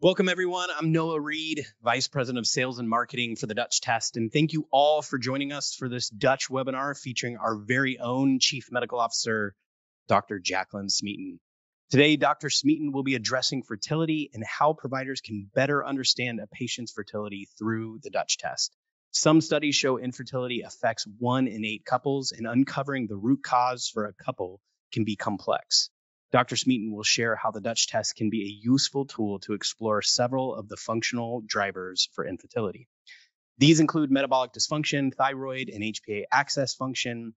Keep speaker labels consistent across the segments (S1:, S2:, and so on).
S1: Welcome, everyone. I'm Noah Reed, Vice President of Sales and Marketing for the Dutch Test. And thank you all for joining us for this Dutch webinar featuring our very own Chief Medical Officer, Dr. Jaclyn Smeaton. Today, Dr. Smeaton will be addressing fertility and how providers can better understand a patient's fertility through the Dutch test. Some studies show infertility affects one in eight couples, and uncovering the root cause for a couple can be complex. Dr. Smeaton will share how the Dutch test can be a useful tool to explore several of the functional drivers for infertility. These include metabolic dysfunction, thyroid and HPA axis function,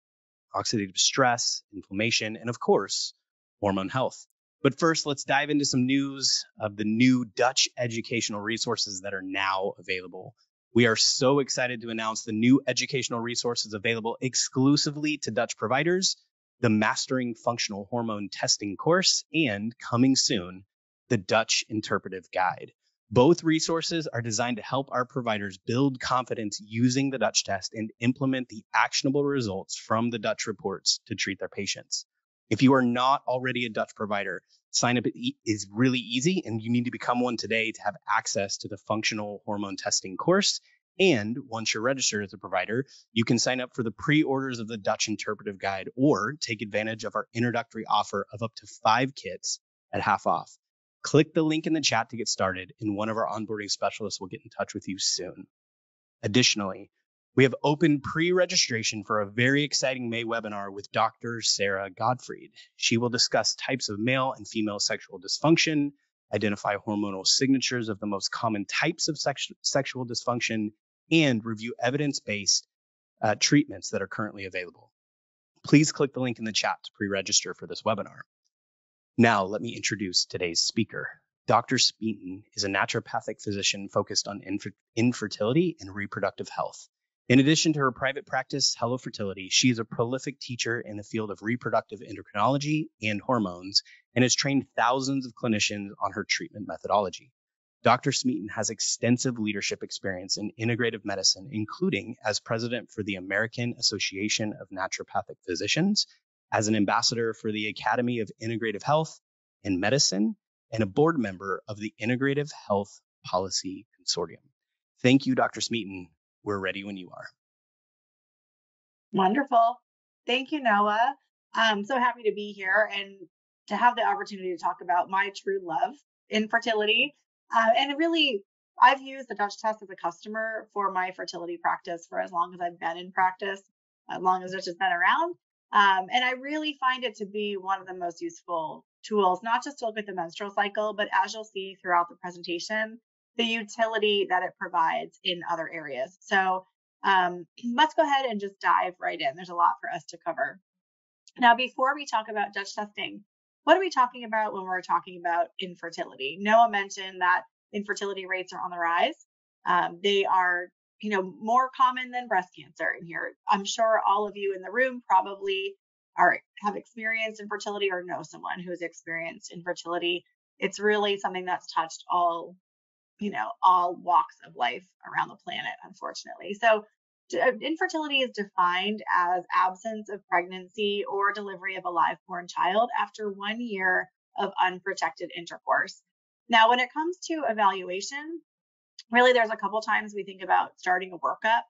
S1: oxidative stress, inflammation, and of course, hormone health. But first, let's dive into some news of the new Dutch educational resources that are now available. We are so excited to announce the new educational resources available exclusively to Dutch providers the Mastering Functional Hormone Testing course, and coming soon, the Dutch Interpretive Guide. Both resources are designed to help our providers build confidence using the Dutch test and implement the actionable results from the Dutch reports to treat their patients. If you are not already a Dutch provider, sign up is really easy, and you need to become one today to have access to the functional hormone testing course. And once you're registered as a provider, you can sign up for the pre orders of the Dutch Interpretive Guide or take advantage of our introductory offer of up to five kits at half off. Click the link in the chat to get started, and one of our onboarding specialists will get in touch with you soon. Additionally, we have open pre registration for a very exciting May webinar with Dr. Sara Gottfried. She will discuss types of male and female sexual dysfunction, identify hormonal signatures of the most common types of sex- sexual dysfunction, and review evidence based uh, treatments that are currently available. Please click the link in the chat to pre register for this webinar. Now, let me introduce today's speaker. Dr. Smeaton is a naturopathic physician focused on infer- infertility and reproductive health. In addition to her private practice, Hello Fertility, she is a prolific teacher in the field of reproductive endocrinology and hormones and has trained thousands of clinicians on her treatment methodology. Dr. Smeaton has extensive leadership experience in integrative medicine, including as president for the American Association of Naturopathic Physicians, as an ambassador for the Academy of Integrative Health and Medicine, and a board member of the Integrative Health Policy Consortium. Thank you, Dr. Smeaton, we're ready when you are.
S2: Wonderful. Thank you, Noah. I'm so happy to be here and to have the opportunity to talk about my true love infertility. Uh, and really, I've used the Dutch test as a customer for my fertility practice for as long as I've been in practice, as long as Dutch has been around. Um, and I really find it to be one of the most useful tools, not just to look at the menstrual cycle, but as you'll see throughout the presentation, the utility that it provides in other areas. So um, let's go ahead and just dive right in. There's a lot for us to cover. Now, before we talk about Dutch testing, what are we talking about when we're talking about infertility? Noah mentioned that infertility rates are on the rise. Um, they are, you know, more common than breast cancer in here. I'm sure all of you in the room probably are have experienced infertility or know someone who's experienced infertility. It's really something that's touched all you know, all walks of life around the planet, unfortunately. So, infertility is defined as absence of pregnancy or delivery of a live born child after one year of unprotected intercourse. Now, when it comes to evaluation, really there's a couple times we think about starting a workup.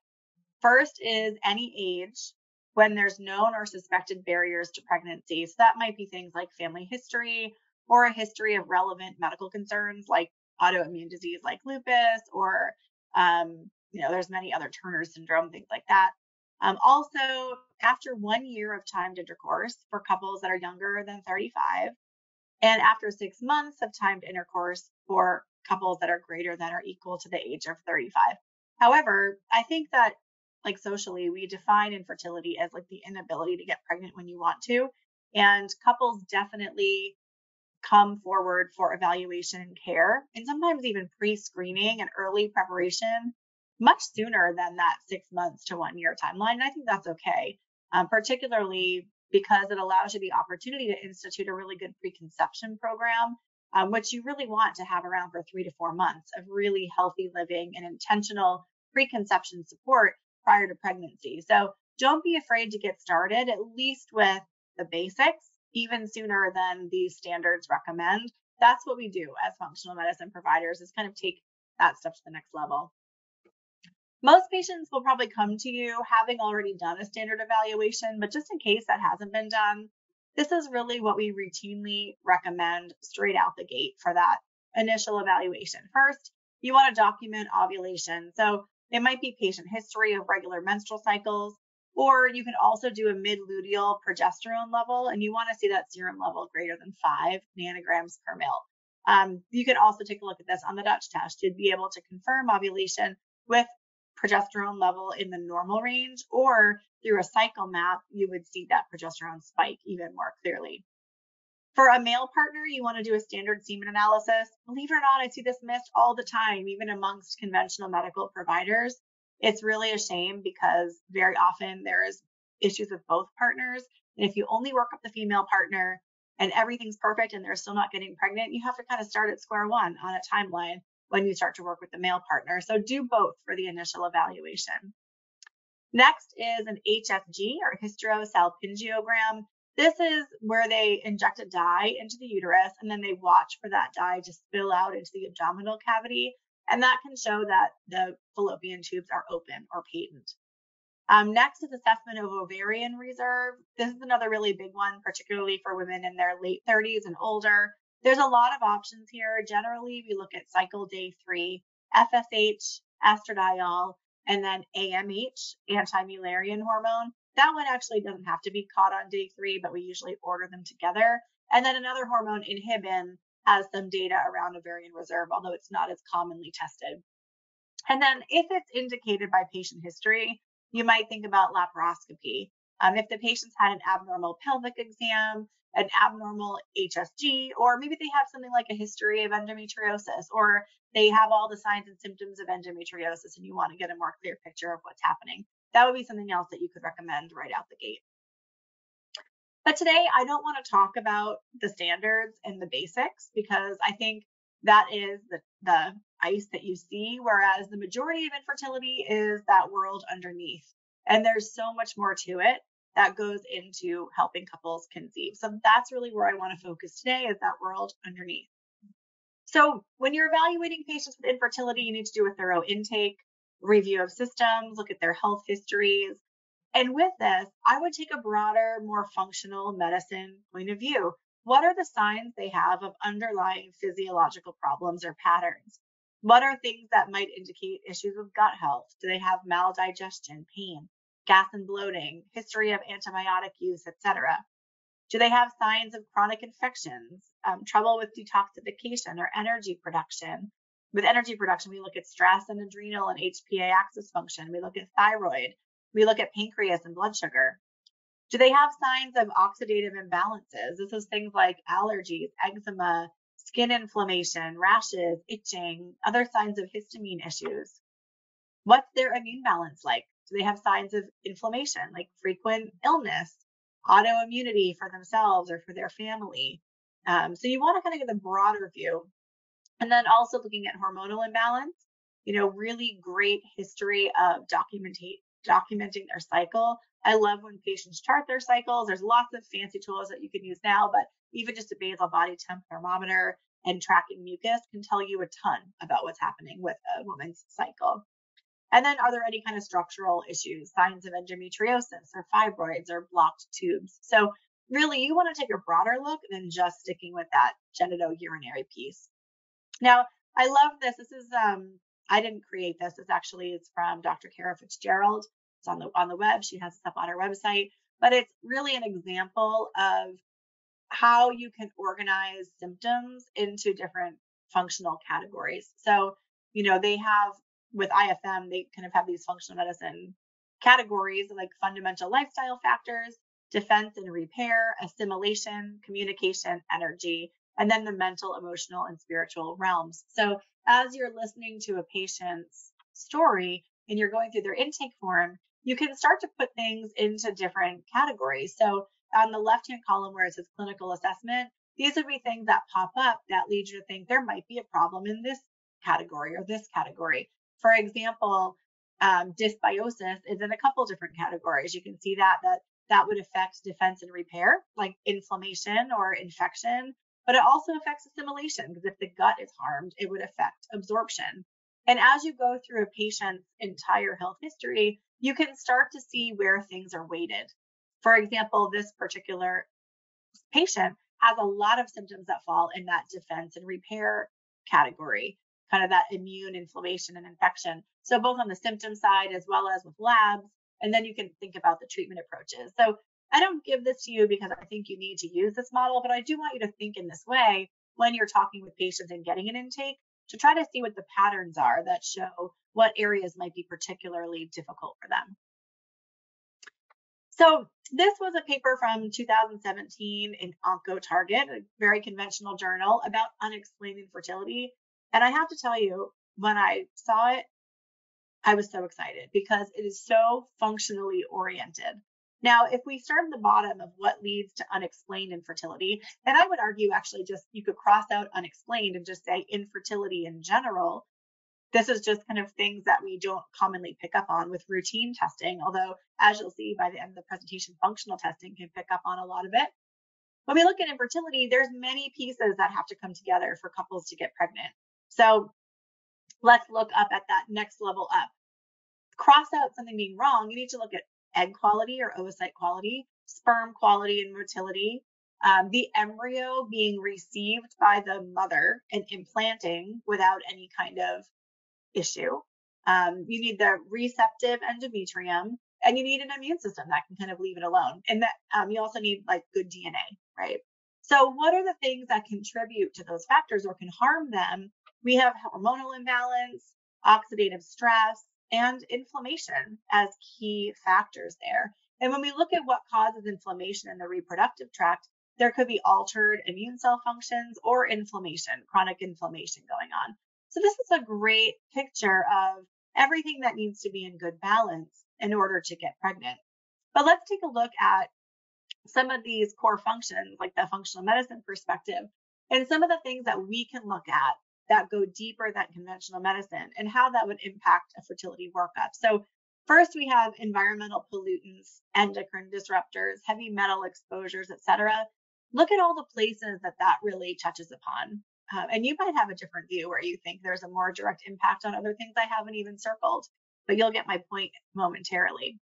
S2: First is any age when there's known or suspected barriers to pregnancy. So that might be things like family history or a history of relevant medical concerns like autoimmune disease like lupus or um, you know there's many other turner syndrome things like that. Um, also after one year of timed intercourse for couples that are younger than 35 and after six months of timed intercourse for couples that are greater than or equal to the age of 35 however i think that like socially we define infertility as like the inability to get pregnant when you want to and couples definitely come forward for evaluation and care, and sometimes even pre screening and early preparation much sooner than that six months to one year timeline. And I think that's okay, um, particularly because it allows you the opportunity to institute a really good preconception program, um, which you really want to have around for three to four months of really healthy living and intentional preconception support prior to pregnancy. So don't be afraid to get started, at least with the basics even sooner than these standards recommend. that's what we do as functional medicine providers is kind of take that step to the next level. Most patients will probably come to you having already done a standard evaluation, but just in case that hasn't been done, this is really what we routinely recommend straight out the gate for that initial evaluation. First, you want to document ovulation. So it might be patient history of regular menstrual cycles, or you can also do a mid-luteal progesterone level, and you want to see that serum level greater than five nanograms per mil. Um, you can also take a look at this on the Dutch test. You'd be able to confirm ovulation with progesterone level in the normal range, or through a cycle map, you would see that progesterone spike even more clearly. For a male partner, you want to do a standard semen analysis. Believe it or not, I see this missed all the time, even amongst conventional medical providers. It's really a shame because very often there's issues with both partners. And if you only work up the female partner and everything's perfect and they're still not getting pregnant, you have to kind of start at square one on a timeline when you start to work with the male partner. So do both for the initial evaluation. Next is an HSG or hysterosalpingogram. This is where they inject a dye into the uterus and then they watch for that dye to spill out into the abdominal cavity. And that can show that the fallopian tubes are open or patent. Um, next is assessment of ovarian reserve. This is another really big one, particularly for women in their late 30s and older. There's a lot of options here. Generally, we look at cycle day three, FSH, estradiol, and then AMH, anti-Mullerian hormone. That one actually doesn't have to be caught on day three, but we usually order them together. And then another hormone, inhibin, has some data around ovarian reserve, although it's not as commonly tested. And then if it's indicated by patient history, you might think about laparoscopy. Um, if the patient's had an abnormal pelvic exam, an abnormal HSG, or maybe they have something like a history of endometriosis, or they have all the signs and symptoms of endometriosis and you want to get a more clear picture of what's happening. That would be something else that you could recommend right out the gate. But today, I don't want to talk about the standards and the basics because I think that is the, the ice that you see, whereas the majority of infertility is that world underneath. And there's so much more to it that goes into helping couples conceive. So that's really where I want to focus today is that world underneath. So when you're evaluating patients with infertility, you need to do a thorough intake, review of systems, look at their health histories. And with this, I would take a broader, more functional medicine point of view. What are the signs they have of underlying physiological problems or patterns? What are things that might indicate issues with gut health? Do they have maldigestion, pain? Gas and bloating, history of antibiotic use, etc. Do they have signs of chronic infections, um, trouble with detoxification or energy production? With energy production, we look at stress and adrenal and HPA axis function. We look at thyroid. We look at pancreas and blood sugar. Do they have signs of oxidative imbalances? This is things like allergies, eczema, skin inflammation, rashes, itching, other signs of histamine issues. What's their immune balance like? Do they have signs of inflammation, like frequent illness, autoimmunity for themselves or for their family? Um, so you want to kind of get the broader view. And then also looking at hormonal imbalance, you know, really great history of documentate, documenting their cycle. I love when patients chart their cycles. There's lots of fancy tools that you can use now, but even just a basal body temp thermometer and tracking mucus can tell you a ton about what's happening with a woman's cycle. And then are there any kind of structural issues, signs of endometriosis or fibroids or blocked tubes? So really you want to take a broader look than just sticking with that genitourinary piece. Now, I love this. This is um I didn't create this. This actually is from Dr. Kara Fitzgerald. It's on the on the web. She has stuff on her website, but it's really an example of how you can organize symptoms into different functional categories. So, you know, they have with IFM, they kind of have these functional medicine categories like fundamental lifestyle factors, defense and repair, assimilation, communication, energy, and then the mental, emotional, and spiritual realms. So as you're listening to a patient's story and you're going through their intake form, you can start to put things into different categories. So on the left hand column where it says clinical assessment, these would be things that pop up that lead you to think there might be a problem in this category or this category. For example, um, dysbiosis is in a couple different categories. You can see that that that would affect defense and repair, like inflammation or infection. but it also affects assimilation because if the gut is harmed, it would affect absorption. And as you go through a patient's entire health history, you can start to see where things are weighted. For example, this particular patient has a lot of symptoms that fall in that defense and repair category, kind of that immune inflammation and infection. So, both on the symptom side as well as with labs. And then you can think about the treatment approaches. So, I don't give this to you because I think you need to use this model, but I do want you to think in this way when you're talking with patients and getting an intake to try to see what the patterns are that show what areas might be particularly difficult for them. So this was a paper from 2017 in Oncotarget, a very conventional journal about unexplained infertility. And I have to tell you, when I saw it, I was so excited because it is so functionally oriented. Now, if we start at the bottom of what leads to unexplained infertility, and I would argue actually just you could cross out unexplained and just say infertility in general. This is just kind of things that we don't commonly pick up on with routine testing, although as you'll see by the end of the presentation, functional testing can pick up on a lot of it. When we look at infertility, there's many pieces that have to come together for couples to get pregnant. So let's look up at that next level up. Cross out something being wrong. You need to look at egg quality or oocyte quality, sperm quality and motility, um, the embryo being received by the mother and implanting without any kind of issue. Um, you need the receptive endometrium and you need an immune system that can kind of leave it alone. And that um, you also need like good DNA, right? So, what are the things that contribute to those factors or can harm them? We have hormonal imbalance, oxidative stress, and inflammation as key factors there. And when we look at what causes inflammation in the reproductive tract, there could be altered immune cell functions or inflammation, chronic inflammation going on. So, this is a great picture of everything that needs to be in good balance in order to get pregnant. But let's take a look at some of these core functions, like the functional medicine perspective, and some of the things that we can look at that go deeper than conventional medicine and how that would impact a fertility workup. So, first we have environmental pollutants, endocrine disruptors, heavy metal exposures, etc. Look at all the places that that really touches upon. Um, and you might have a different view where you think there's a more direct impact on other things I haven't even circled, but you'll get my point momentarily.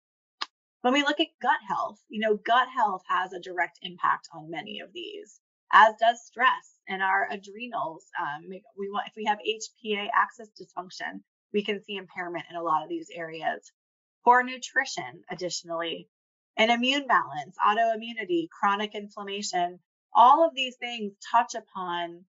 S2: When we look at gut health, you know, gut health has a direct impact on many of these, as does stress and our adrenals. Um, we want if we have HPA axis dysfunction, we can see impairment in a lot of these areas. Poor nutrition, additionally, and immune balance, autoimmunity, chronic inflammation, all of these things touch upon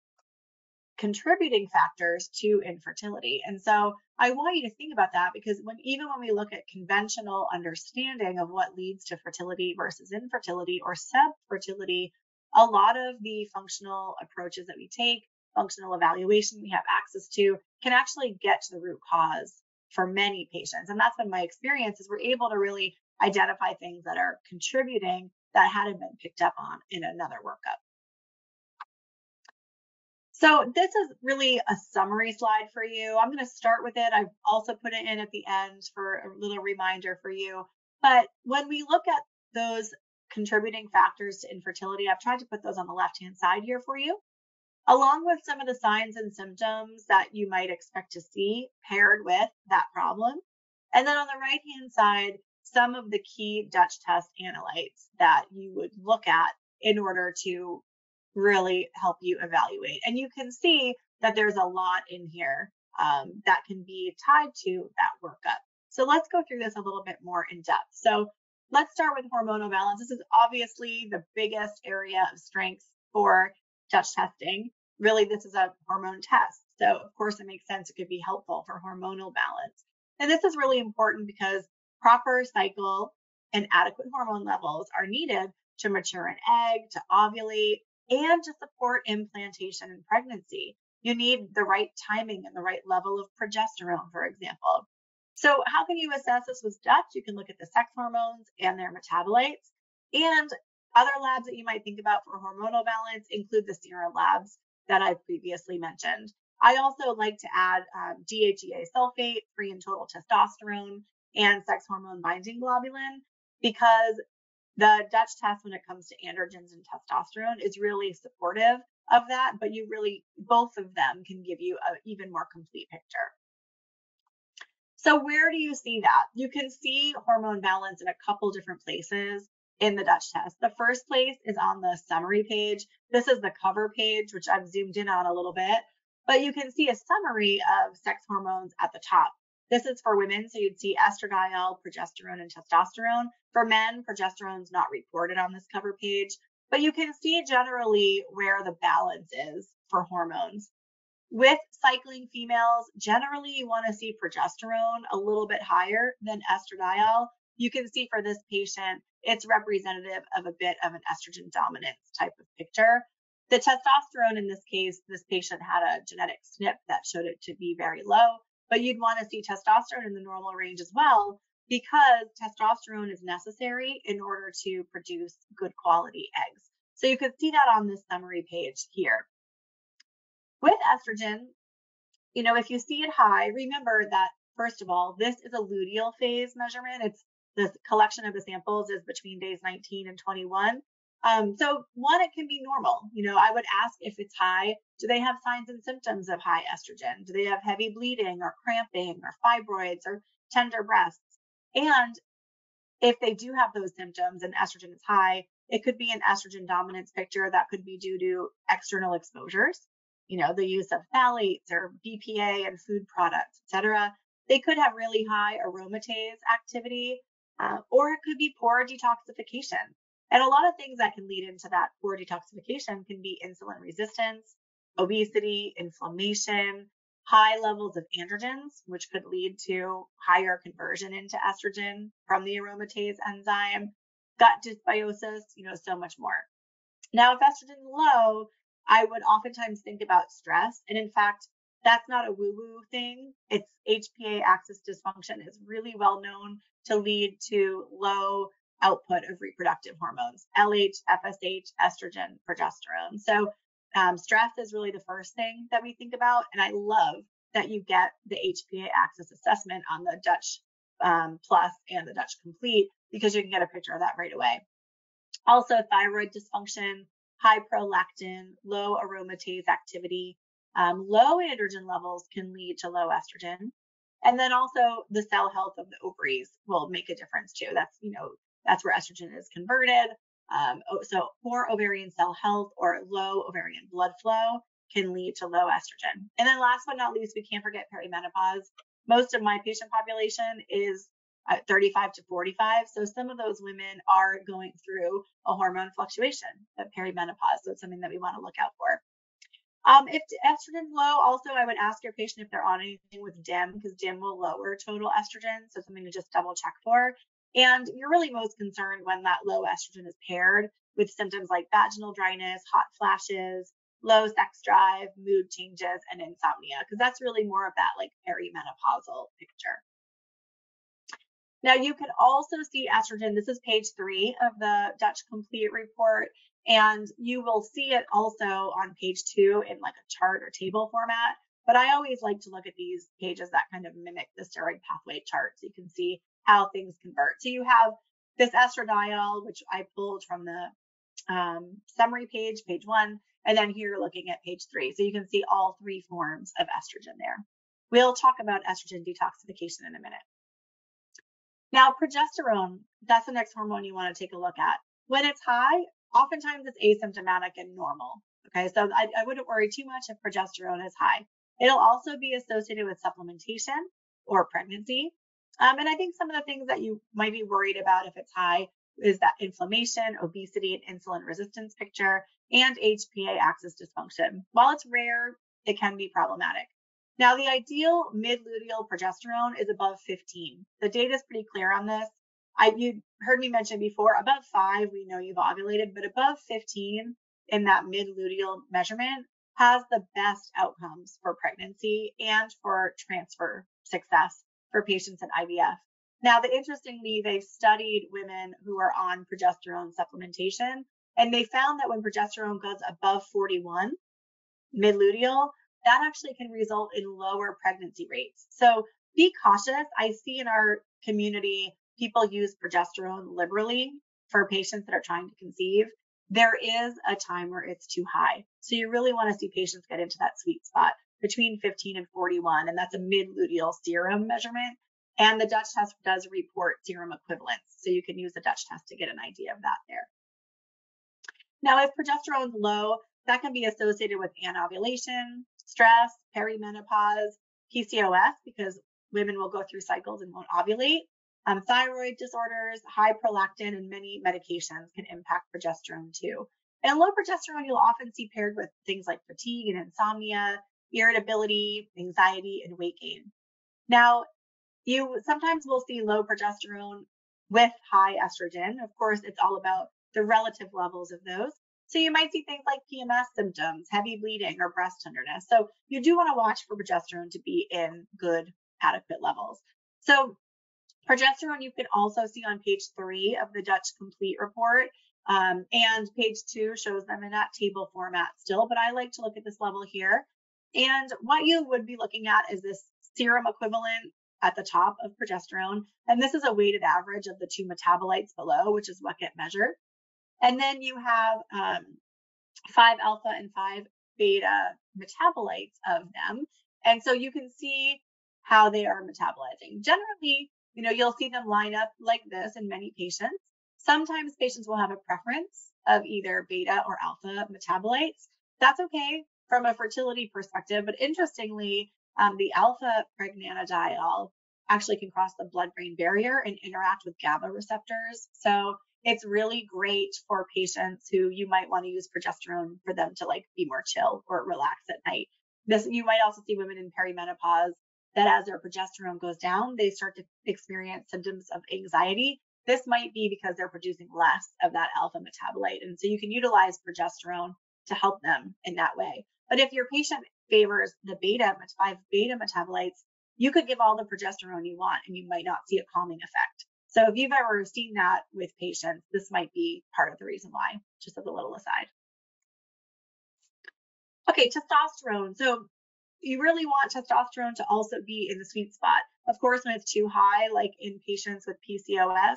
S2: contributing factors to infertility. And so I want you to think about that because when even when we look at conventional understanding of what leads to fertility versus infertility or subfertility, a lot of the functional approaches that we take, functional evaluation we have access to, can actually get to the root cause for many patients. And that's been my experience is we're able to really identify things that are contributing that hadn't been picked up on in another workup. So this is really a summary slide for you. I'm going to start with it. I've also put it in at the end for a little reminder for you. But when we look at those contributing factors to infertility. I've tried to put those on the left hand side here for you, along with some of the signs and symptoms that you might expect to see paired with that problem. And then on the right hand side, some of the key Dutch test analytes that you would look at in order to really help you evaluate. And you can see that there's a lot in here um, that can be tied to that workup. So let's go through this a little bit more in depth. So Let's start with hormonal balance. This is obviously the biggest area of strength for Dutch testing. Really, this is a hormone test. So, of course, it makes sense. It could be helpful for hormonal balance. And this is really important because proper cycle and adequate hormone levels are needed to mature an egg, to ovulate, and to support implantation and pregnancy. You need the right timing and the right level of progesterone, for example. So, how can you assess this with Dutch? You can look at the sex hormones and their metabolites. And other labs that you might think about for hormonal balance include the serum labs that I've previously mentioned. I also like to add um, DHEA sulfate, free and total testosterone, and sex hormone binding globulin because the Dutch test, when it comes to androgens and testosterone, is really supportive of that, but you really, both of them can give you an even more complete picture. So where do you see that? You can see hormone balance in a couple different places in the Dutch test. The first place is on the summary page. This is the cover page, which I've zoomed in on a little bit, but you can see a summary of sex hormones at the top. This is for women, so you'd see estradiol, progesterone, and testosterone. For men, progesterone is not reported on this cover page, but you can see generally where the balance is for hormones. With cycling females, generally you want to see progesterone a little bit higher than estradiol. You can see for this patient, it's representative of a bit of an estrogen dominance type of picture. The testosterone in this case, this patient had a genetic SNP that showed it to be very low, but you'd want to see testosterone in the normal range as well because testosterone is necessary in order to produce good quality eggs. So you can see that on this summary page here. With estrogen, you know, if you see it high, remember that first of all, this is a luteal phase measurement. It's the collection of the samples is between days 19 and 21. Um, so one, it can be normal. You know, I would ask if it's high, do they have signs and symptoms of high estrogen? Do they have heavy bleeding or cramping or fibroids or tender breasts? And if they do have those symptoms and estrogen is high, it could be an estrogen dominance picture that could be due to external exposures, you know, the use of phthalates or BPA and food products, etc. They could have really high aromatase activity, uh, or it could be poor detoxification. And a lot of things that can lead into that poor detoxification can be insulin resistance, obesity, inflammation, high levels of androgens, which could lead to higher conversion into estrogen from the aromatase enzyme, gut dysbiosis, you know, so much more. Now, if estrogen is low, I would oftentimes think about stress. And in fact, that's not a woo woo thing. It's HPA axis dysfunction is really well known to lead to low output of reproductive hormones LH, FSH, estrogen, progesterone. So um, stress is really the first thing that we think about. And I love that you get the HPA axis assessment on the Dutch um, Plus and the Dutch Complete because you can get a picture of that right away. Also, thyroid dysfunction, high prolactin, low aromatase activity, um, low androgen levels can lead to low estrogen. And then also the cell health of the ovaries will make a difference too. That's, you know, that's where estrogen is converted. Um, so poor ovarian cell health or low ovarian blood flow can lead to low estrogen. And then last but not least, we can't forget perimenopause. Most of my patient population is 35 to 45. So some of those women are going through a hormone fluctuation at perimenopause. So it's something that we want to look out for. Um, if estrogen low, also I would ask your patient if they're on anything with DIM because DIM will lower total estrogen. So something to just double check for. And you're really most concerned when that low estrogen is paired with symptoms like vaginal dryness, hot flashes, low sex drive, mood changes, and insomnia, because that's really more of that like perimenopausal picture. Now you can also see estrogen. This is page three of the Dutch Complete report. And you will see it also on page two in like a chart or table format. But I always like to look at these pages that kind of mimic the steroid pathway chart so you can see how things convert. So you have this estradiol, which I pulled from the um, summary page, page one, and then here looking at page three. So you can see all three forms of estrogen there. We'll talk about estrogen detoxification in a minute. Now, progesterone, that's the next hormone you want to take a look at. When it's high, oftentimes it's asymptomatic and normal. Okay, so I, I wouldn't worry too much if progesterone is high. It'll also be associated with supplementation or pregnancy. Um, and I think some of the things that you might be worried about if it's high is that inflammation, obesity, and insulin resistance picture, and HPA axis dysfunction. While it's rare, it can be problematic. Now, the ideal mid-luteal progesterone is above 15. The data is pretty clear on this. I you heard me mention before, above five, we know you've ovulated, but above 15 in that mid-luteal measurement has the best outcomes for pregnancy and for transfer success for patients in IVF. Now, the interestingly, they studied women who are on progesterone supplementation, and they found that when progesterone goes above 41 mid-luteal, that actually can result in lower pregnancy rates. So be cautious. I see in our community people use progesterone liberally for patients that are trying to conceive. there is a time where it's too high. So you really want to see patients get into that sweet spot between 15 and 41, and that's a mid-luteal serum measurement. And the Dutch test does report serum equivalents, so you can use the Dutch test to get an idea of that there. Now, if progesterone is low, that can be associated with anovulation, stress, perimenopause, PCOS, because women will go through cycles and won't ovulate. Um, thyroid disorders, high prolactin, and many medications can impact progesterone too. And low progesterone you'll often see paired with things like fatigue and insomnia, irritability, anxiety, and weight gain. Now, you sometimes will see low progesterone with high estrogen. Of course, it's all about the relative levels of those. So you might see things like PMS symptoms, heavy bleeding, or breast tenderness. So you do want to watch for progesterone to be in good, adequate levels. So progesterone you can also see on page three of the Dutch Complete Report. Um, and page two shows them in that table format still, but I like to look at this level here. And what you would be looking at is this serum equivalent at the top of progesterone. And this is a weighted average of the two metabolites below, which is what get measured. And then you have um, 5 alpha and 5 beta metabolites of them. And so you can see how they are metabolizing. Generally, you know, you'll see them line up like this in many patients. Sometimes patients will have a preference of either beta or alpha metabolites. That's okay from a fertility perspective, but interestingly, um, the alpha pregnanediol actually can cross the blood-brain barrier and interact with GABA receptors. So it's really great for patients who you might want to use progesterone for them to like be more chill or relax at night. This you might also see women in perimenopause that as their progesterone goes down, they start to experience symptoms of anxiety. This might be because they're producing less of that alpha metabolite. And so you can utilize progesterone to help them in that way. But if your patient favors the beta, 5 beta metabolites, you could give all the progesterone you want and you might not see a calming effect. So if you've ever seen that with patients, this might be part of the reason why, just as a little aside. Okay, testosterone. So you really want testosterone to also be in the sweet spot. Of course, when it's too high, like in patients with PCOS,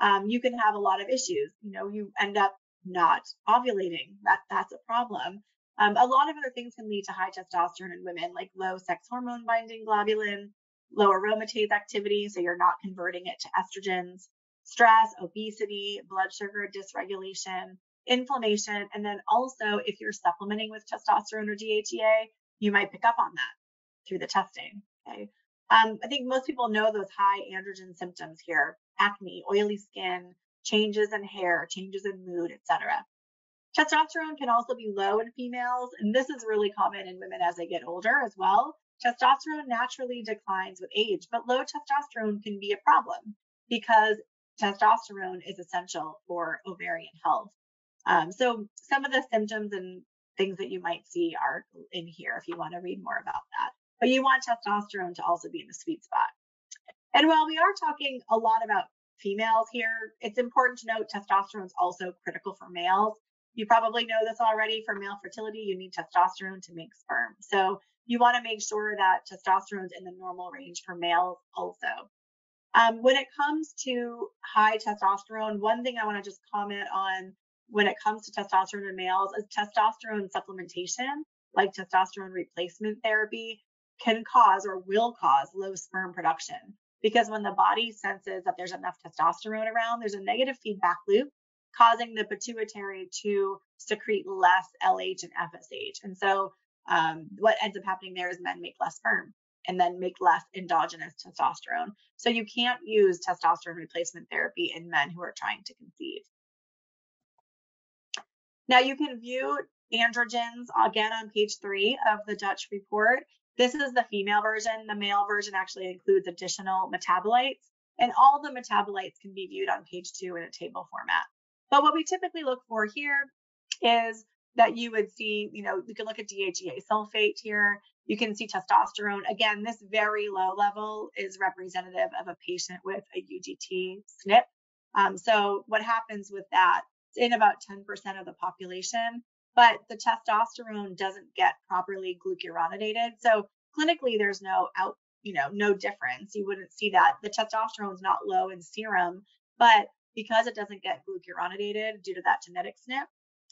S2: um, you can have a lot of issues. You know, you end up not ovulating. That that's a problem. Um, a lot of other things can lead to high testosterone in women, like low sex hormone binding globulin, low aromatase activity, so you're not converting it to estrogens, stress, obesity, blood sugar dysregulation, inflammation, and then also if you're supplementing with testosterone or DHEA, you might pick up on that through the testing. Okay. Um, I think most people know those high androgen symptoms here: acne, oily skin, changes in hair, changes in mood, etc. Testosterone can also be low in females, and this is really common in women as they get older as well. Testosterone naturally declines with age, but low testosterone can be a problem because testosterone is essential for ovarian health. Um, so some of the symptoms and things that you might see are in here if you want to read more about that. But you want testosterone to also be in the sweet spot. And while we are talking a lot about females here, it's important to note testosterone is also critical for males. You probably know this already for male fertility, you need testosterone to make sperm. So you want to make sure that testosterone is in the normal range for males also. Um, when it comes to high testosterone, one thing I want to just comment on when it comes to testosterone in males is testosterone supplementation, like testosterone replacement therapy, can cause or will cause low sperm production. Because when the body senses that there's enough testosterone around, there's a negative feedback loop causing the pituitary to secrete less LH and FSH. And so um, what ends up happening there is men make less sperm and then make less endogenous testosterone. So you can't use testosterone replacement therapy in men who are trying to conceive. Now you can view androgens again on page three of the Dutch report. This is the female version. The male version actually includes additional metabolites, and all the metabolites can be viewed on page two in a table format. But what we typically look for here is that you would see, you know, you can look at DHEA sulfate here. You can see testosterone. Again, this very low level is representative of a patient with a UGT SNP. Um, so what happens with that? In about 10% of the population, but the testosterone doesn't get properly glucuronidated. So clinically, there's no out, you know, no difference. You wouldn't see that. The testosterone is not low in serum, but because it doesn't get glucuronidated due to that genetic SNP,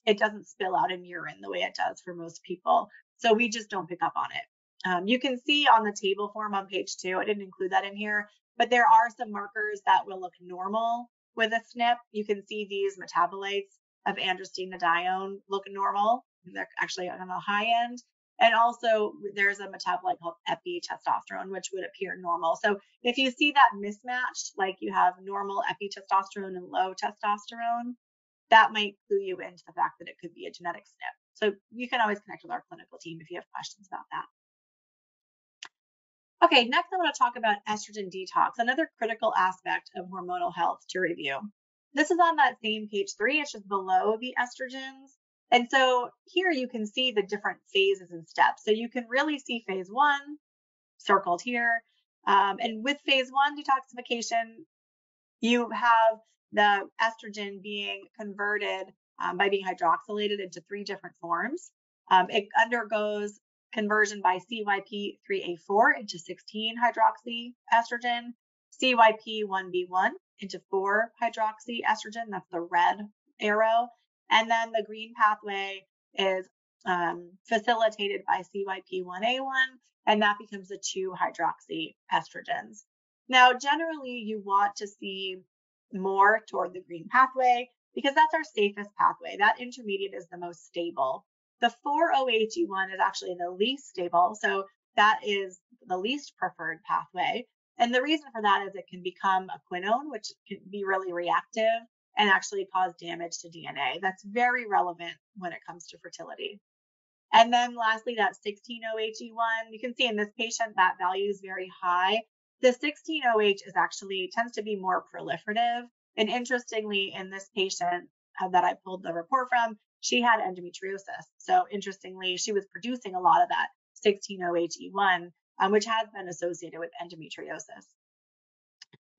S2: it doesn't spill out in urine the way it does for most people. So we just don't pick up on it. Um, you can see on the table form on page two, I didn't include that in here, but there are some markers that will look normal with a SNP. You can see these metabolites of androstenedione look normal. They're actually on the high end. And also, there's a metabolite called epitestosterone, which would appear normal. So, if you see that mismatch, like you have normal epitestosterone and low testosterone, that might clue you into the fact that it could be a genetic SNP. So, you can always connect with our clinical team if you have questions about that. Okay, next I want to talk about estrogen detox, another critical aspect of hormonal health to review. This is on that same page three, it's just below the estrogens. And so here you can see the different phases and steps. So you can really see phase one circled here. Um, and with phase one detoxification, you have the estrogen being converted um, by being hydroxylated into three different forms. Um, it undergoes conversion by CYP3A4 into 16 hydroxy estrogen, CYP1B1 into 4 hydroxy estrogen, that's the red arrow, and then the green pathway is um, facilitated by CYP1A1, and that becomes the 2 hydroxy estrogens. Now, generally, you want to see more toward the green pathway because that's our safest pathway. That intermediate is the most stable. The 4-OHE1 is actually the least stable, so that is the least preferred pathway. And the reason for that is it can become a quinone, which can be really reactive and actually cause damage to DNA. That's very relevant when it comes to fertility. And then lastly, that 16-OHE1, you can see in this patient that value is very high. The 16-OH is actually tends to be more proliferative. And interestingly, in this patient uh, that I pulled the report from, she had endometriosis. So interestingly, she was producing a lot of that 16-OHE1, um, which has been associated with endometriosis.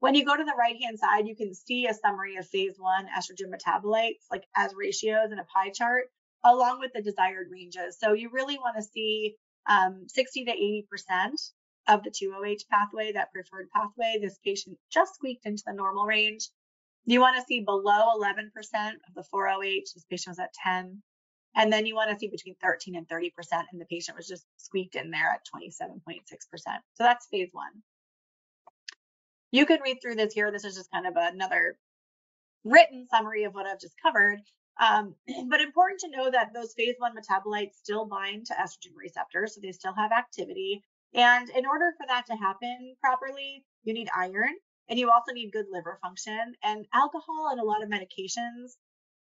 S2: When you go to the right hand side, you can see a summary of phase one estrogen metabolites, like as ratios in a pie chart, along with the desired ranges. So you really want to see um, 60 to 80% of the 2OH pathway, that preferred pathway. This patient just squeaked into the normal range. You want to see below 11% of the 4OH. This patient was at 10. And then you want to see between 13 and 30%, and the patient was just squeaked in there at 27.6%. So that's phase one. You can read through this here. This is just kind of another written summary of what I've just covered. Um, but important to know that those phase one metabolites still bind to estrogen receptors, so they still have activity. And in order for that to happen properly, you need iron. And you also need good liver function. And alcohol and a lot of medications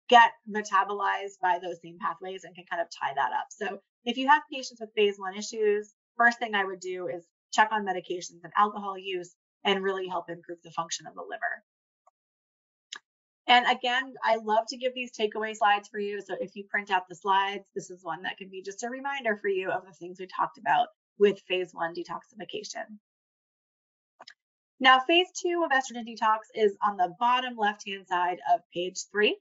S2: get metabolized by those same pathways and can kind of tie that up. So if you have patients with phase one issues, first thing I would do is check on medications and alcohol use and really help improve the function of the liver. And again, I love to give these takeaway slides for you. So if you print out the slides, this is one that can be just a reminder for you of the things we talked about with phase one detoxification. Now, phase two of estrogen detox is on the bottom left-hand side of page three.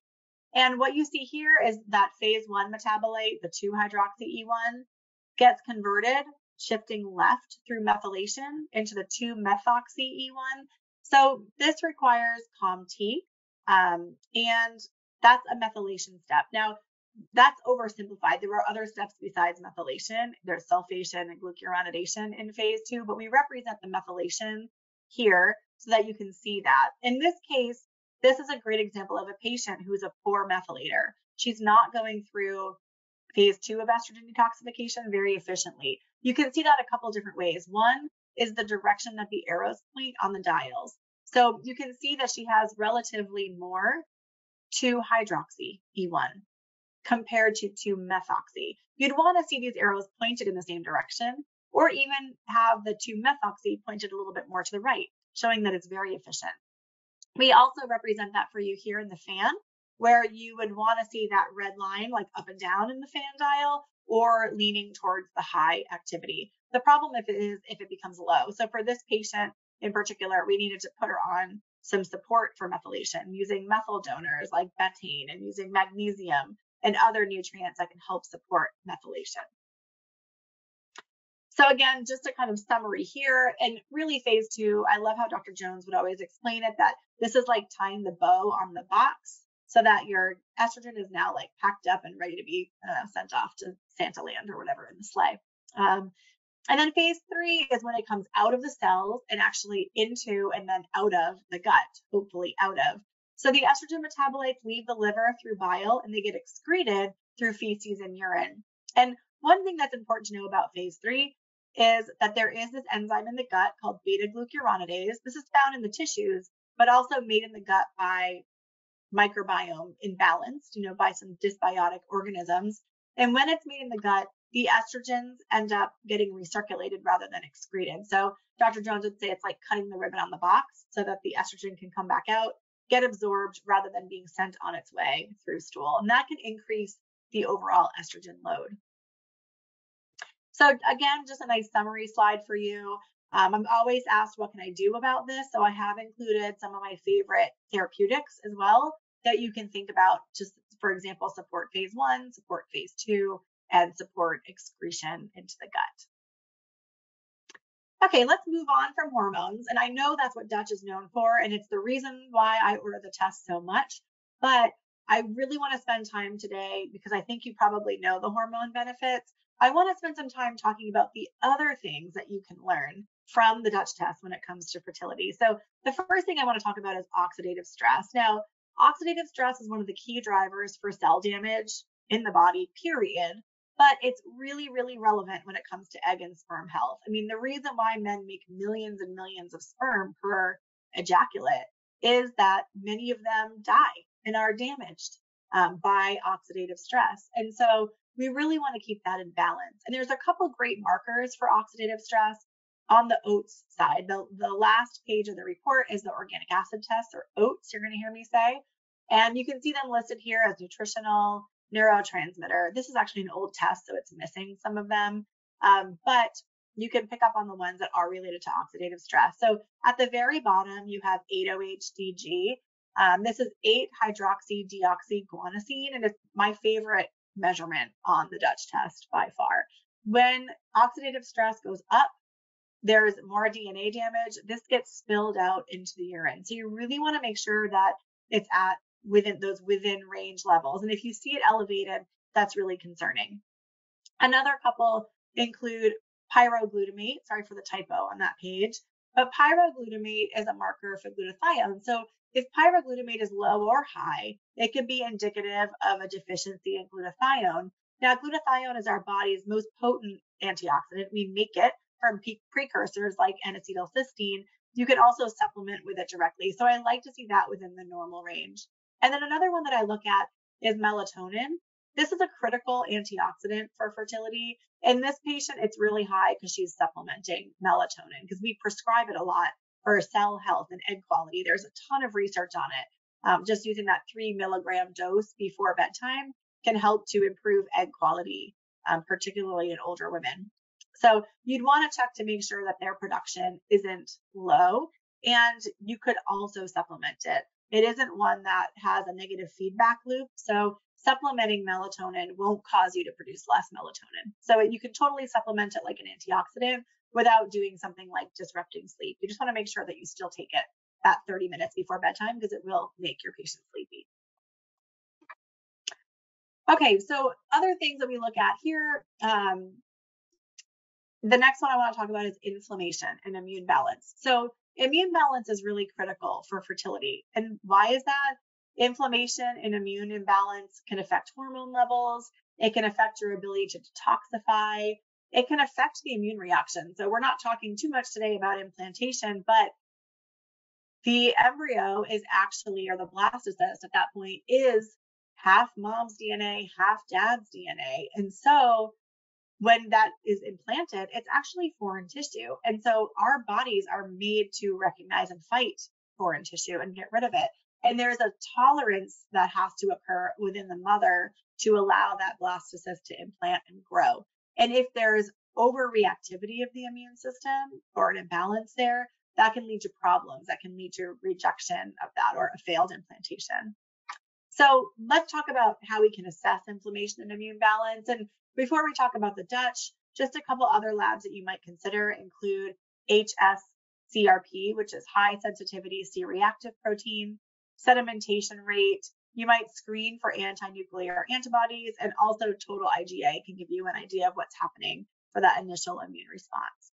S2: And what you see here is that phase one metabolite, the 2-hydroxy-E1, gets converted, shifting left through methylation into the 2-methoxy-E1. So this requires COMT, um, and that's a methylation step. Now, that's oversimplified. There are other steps besides methylation. There's sulfation and glucuronidation in phase two, but we represent the methylation here so that you can see that. In this case, this is a great example of a patient who's a poor methylator. She's not going through phase two of estrogen detoxification very efficiently. You can see that a couple different ways. One is the direction that the arrows point on the dials. So you can see that she has relatively more 2-hydroxy E1 compared to 2-methoxy. You'd want to see these arrows pointed in the same direction or even have the 2-methoxy pointed a little bit more to the right, showing that it's very efficient. We also represent that for you here in the fan, where you would want to see that red line like up and down in the fan dial or leaning towards the high activity. The problem if it is if it becomes low. So for this patient in particular, we needed to put her on some support for methylation using methyl donors like betaine and using magnesium and other nutrients that can help support methylation. So again, just a kind of summary here and really phase two, I love how Dr. Jones would always explain it that this is like tying the bow on the box. So that your estrogen is now like packed up and ready to be uh, sent off to Santa Land or whatever in the sleigh. Um, and then phase three is when it comes out of the cells and actually into and then out of the gut, hopefully out of. So the estrogen metabolites leave the liver through bile and they get excreted through feces and urine. And one thing that's important to know about phase three is that there is this enzyme in the gut called beta glucuronidase. This is found in the tissues, but also made in the gut by microbiome imbalanced, you know, by some dysbiotic organisms. And when it's made in the gut, the estrogens end up getting recirculated rather than excreted. So Dr. Jones would say it's like cutting the ribbon on the box so that the estrogen can come back out, get absorbed rather than being sent on its way through stool. And that can increase the overall estrogen load. So again, just a nice summary slide for you. Um, I'm always asked, what can I do about this? So I have included some of my favorite therapeutics as well that you can think about. Just for example, support phase one, support phase two, and support excretion into the gut. Okay, let's move on from hormones. And I know that's what Dutch is known for, and it's the reason why I order the test so much. But I really want to spend time today because I think you probably know the hormone benefits. I want to spend some time talking about the other things that you can learn from the Dutch test when it comes to fertility. So, the first thing I want to talk about is oxidative stress. Now, oxidative stress is one of the key drivers for cell damage in the body, period but it's really, really relevant when it comes to egg and sperm health. I mean, the reason why men make millions and millions of sperm per ejaculate is that many of them die and are damaged um, by oxidative stress. And so we really want to keep that in balance. And there's a couple great markers for oxidative stress on the OATS side. The, the last page of the report is the organic acid test or OATS, you're going to hear me say. And you can see them listed here as nutritional, neurotransmitter. This is actually an old test, so it's missing some of them. Um, but you can pick up on the ones that are related to oxidative stress. So at the very bottom, you have 8-OHDG. Um, this is 8-hydroxydeoxyguanosine, and it's my favorite measurement on the Dutch test by far. When oxidative stress goes up, there's more DNA damage. This gets spilled out into the urine. So you really want to make sure that it's at within those within range levels. And if you see it elevated, that's really concerning. Another couple include pyroglutamate. Sorry for the typo on that page. But pyroglutamate is a marker for glutathione. So if pyroglutamate is low or high, it could be indicative of a deficiency in glutathione. Now, glutathione is our body's most potent antioxidant. We make it from precursors like N-acetylcysteine. You can also supplement with it directly. So I like to see that within the normal range. And then another one that I look at is melatonin. This is a critical antioxidant for fertility. In this patient, it's really high because she's supplementing melatonin because we prescribe it a lot for cell health and egg quality. There's a ton of research on it. Um, just using that three milligram dose before bedtime can help to improve egg quality, um, particularly in older women. So you'd want to check to make sure that their production isn't low. And you could also supplement it it isn't one that has a negative feedback loop. So supplementing melatonin won't cause you to produce less melatonin. So you can totally supplement it like an antioxidant without doing something like disrupting sleep. You just want to make sure that you still take it at 30 minutes before bedtime because it will make your patient sleepy. Okay, so other things that we look at here, um, the next one I want to talk about is inflammation and immune balance. So immune balance is really critical for fertility. And why is that? Inflammation and immune imbalance can affect hormone levels. It can affect your ability to detoxify. It can affect the immune reaction. So we're not talking too much today about implantation, but the embryo is actually, or the blastocyst at that point is half mom's DNA, half dad's DNA. And so when that is implanted, it's actually foreign tissue. And so our bodies are made to recognize and fight foreign tissue and get rid of it. And there's a tolerance that has to occur within the mother to allow that blastocyst to implant and grow. And if there's overreactivity of the immune system or an imbalance there, that can lead to problems. That can lead to rejection of that or a failed implantation. So let's talk about how we can assess inflammation and immune balance. And before we talk about the Dutch, just a couple other labs that you might consider include HSCRP, which is high sensitivity C reactive protein, sedimentation rate, You might screen for anti-nuclear antibodies and also total IgA can give you an idea of what's happening for that initial immune response.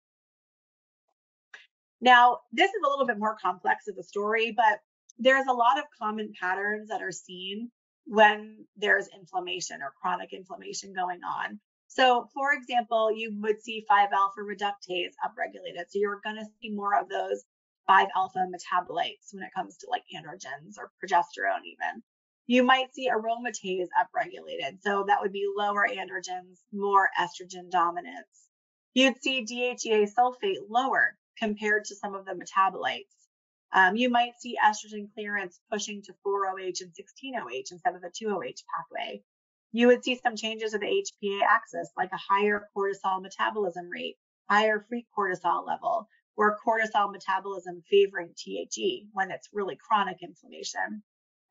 S2: Now, this is a little bit more complex of a story, but there's a lot of common patterns that are seen when there's inflammation or chronic inflammation going on. So, for example, you would see 5 alpha reductase upregulated. So, you're going to see more of those 5 alpha metabolites when it comes to like androgens or progesterone, even. You might see aromatase upregulated. So, that would be lower androgens, more estrogen dominance. You'd see DHEA sulfate lower compared to some of the metabolites. Um, you might see estrogen clearance pushing to 4OH and 16OH instead of the 2OH pathway you would see some changes to the HPA axis, like a higher cortisol metabolism rate, higher free cortisol level, or cortisol metabolism favoring THE when it's really chronic inflammation.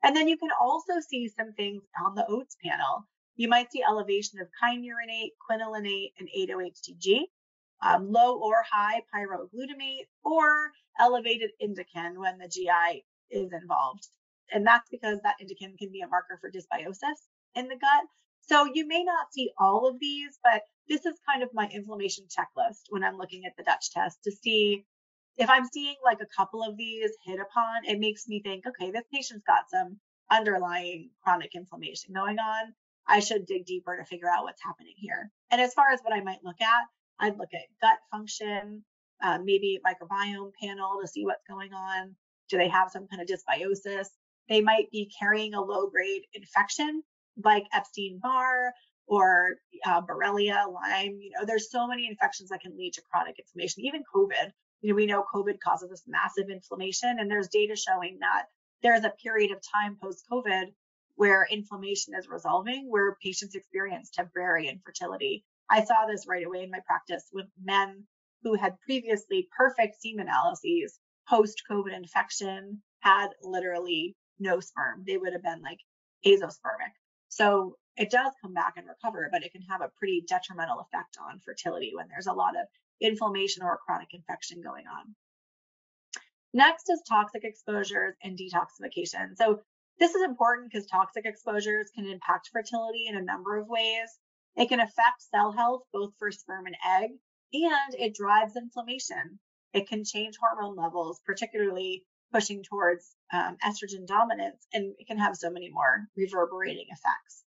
S2: And then you can also see some things on the OATS panel. You might see elevation of kynurenate, quinolinate, and 8-OHDG, um, low or high pyroglutamate, or elevated indican when the GI is involved. And that's because that indican can be a marker for dysbiosis in the gut. So you may not see all of these, but this is kind of my inflammation checklist when I'm looking at the Dutch test to see if I'm seeing like a couple of these hit upon, it makes me think, okay, this patient's got some underlying chronic inflammation going on. I should dig deeper to figure out what's happening here. And as far as what I might look at, I'd look at gut function, uh, maybe microbiome panel to see what's going on. Do they have some kind of dysbiosis? They might be carrying a low grade infection like Epstein Barr or uh, Borrelia, Lyme. You know, there's so many infections that can lead to chronic inflammation, even COVID. You know, we know COVID causes this massive inflammation, and there's data showing that there's a period of time post COVID where inflammation is resolving, where patients experience temporary infertility. I saw this right away in my practice with men who had previously perfect semen analyses post COVID infection had literally no sperm. They would have been like azospermic. So it does come back and recover, but it can have a pretty detrimental effect on fertility when there's a lot of inflammation or chronic infection going on. Next is toxic exposures and detoxification. So this is important because toxic exposures can impact fertility in a number of ways. It can affect cell health, both for sperm and egg, and it drives inflammation. It can change hormone levels, particularly pushing towards um, estrogen dominance, and it can have so many more reverberating effects.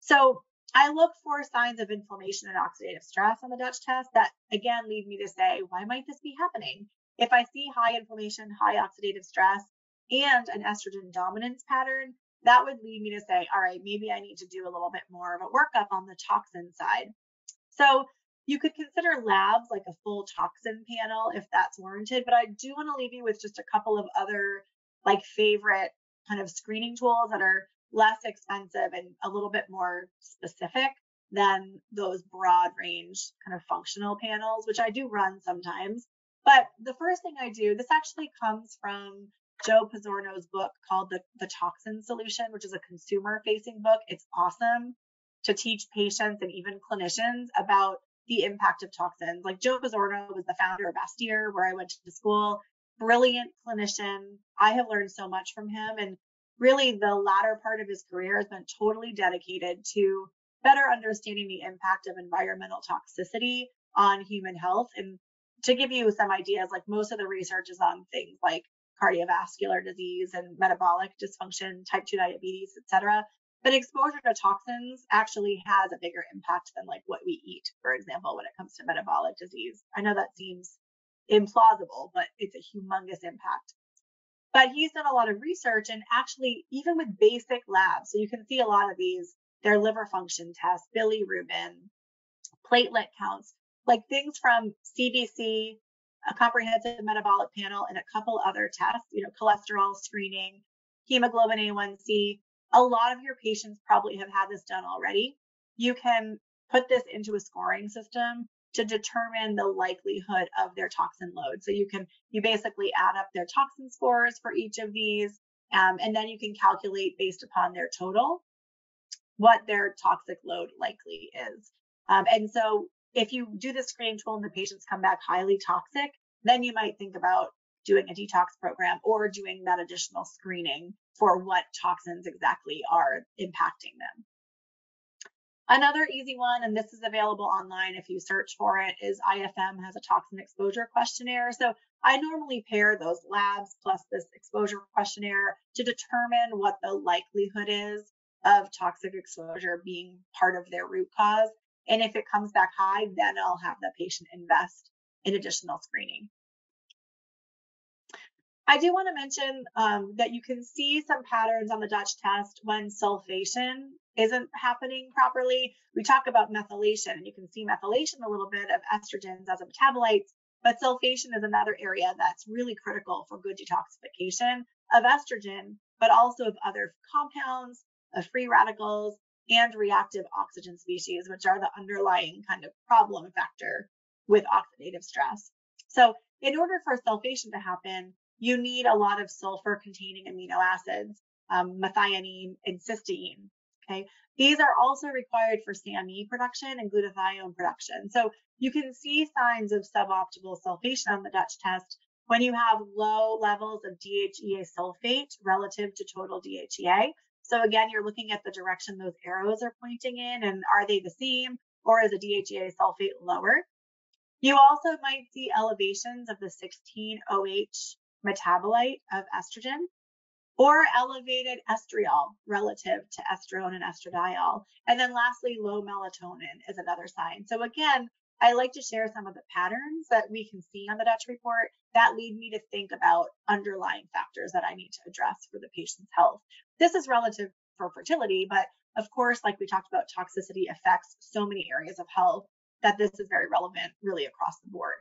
S2: So I look for signs of inflammation and oxidative stress on the Dutch test that again lead me to say, why might this be happening? If I see high inflammation, high oxidative stress, and an estrogen dominance pattern, that would lead me to say, all right, maybe I need to do a little bit more of a workup on the toxin side. So you could consider labs like a full toxin panel if that's warranted, but I do want to leave you with just a couple of other like favorite kind of screening tools that are less expensive and a little bit more specific than those broad range kind of functional panels, which I do run sometimes. But the first thing I do, this actually comes from Joe Pizzorno's book called the, the Toxin Solution, which is a consumer facing book. It's awesome to teach patients and even clinicians about the impact of toxins. Like Joe Pizzorno was the founder of Bastyr, where I went to school. Brilliant clinician. I have learned so much from him. And really, the latter part of his career has been totally dedicated to better understanding the impact of environmental toxicity on human health. And to give you some ideas, like most of the research is on things like cardiovascular disease and metabolic dysfunction, type 2 diabetes, et cetera. But exposure to toxins actually has a bigger impact than like what we eat, for example, when it comes to metabolic disease. I know that seems implausible, but it's a humongous impact. But he's done a lot of research and actually, even with basic labs, so you can see a lot of these, their liver function tests, bilirubin, platelet counts, like things from CBC, a comprehensive metabolic panel, and a couple other tests, you know, cholesterol screening, hemoglobin A1C, a lot of your patients probably have had this done already. You can put this into a scoring system to determine the likelihood of their toxin load. So you can you basically add up their toxin scores for each of these, um, and then you can calculate based upon their total what their toxic load likely is. Um, and so if you do the screening tool and the patients come back highly toxic, then you might think about doing a detox program or doing that additional screening for what toxins exactly are impacting them. Another easy one, and this is available online if you search for it, is IFM has a toxin exposure questionnaire. So I normally pair those labs plus this exposure questionnaire to determine what the likelihood is of toxic exposure being part of their root cause. And if it comes back high, then I'll have the patient invest in additional screening. I do want to mention um, that you can see some patterns on the Dutch test when sulfation isn't happening properly. We talk about methylation, and you can see methylation a little bit of estrogens as a metabolites, but sulfation is another area that's really critical for good detoxification of estrogen, but also of other compounds, of free radicals, and reactive oxygen species, which are the underlying kind of problem factor with oxidative stress. So in order for sulfation to happen, you need a lot of sulfur containing amino acids, um, methionine and cysteine. Okay, these are also required for SAMe production and glutathione production. So you can see signs of suboptimal sulfation on the Dutch test when you have low levels of DHEA sulfate relative to total DHEA. So again, you're looking at the direction those arrows are pointing in and are they the same or is the DHEA sulfate lower? You also might see elevations of the 16-OH metabolite of estrogen or elevated estriol relative to estrone and estradiol. And then lastly, low melatonin is another sign. So again, I like to share some of the patterns that we can see on the Dutch report that lead me to think about underlying factors that I need to address for the patient's health. This is relative for fertility, but of course, like we talked about, toxicity affects so many areas of health that this is very relevant really across the board.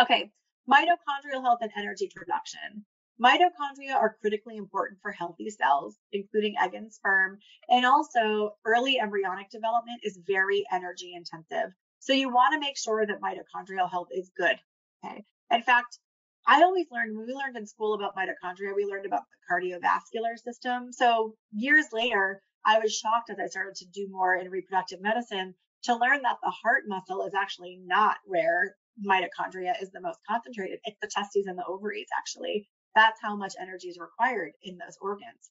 S2: Okay, Mitochondrial health and energy production. Mitochondria are critically important for healthy cells, including egg and sperm, and also early embryonic development is very energy intensive. So you want to make sure that mitochondrial health is good. Okay. In fact, I always learned when we learned in school about mitochondria, we learned about the cardiovascular system. So years later, I was shocked as I started to do more in reproductive medicine to learn that the heart muscle is actually not where mitochondria is the most concentrated. It's the testes and the ovaries, actually. That's how much energy is required in those organs.